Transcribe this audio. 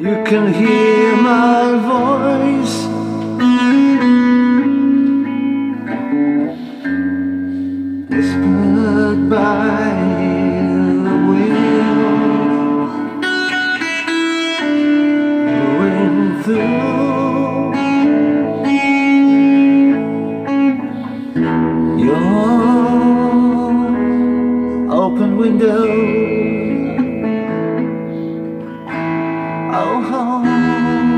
You can hear my voice. Whispered by the wind. Going through Your open window Oh, home.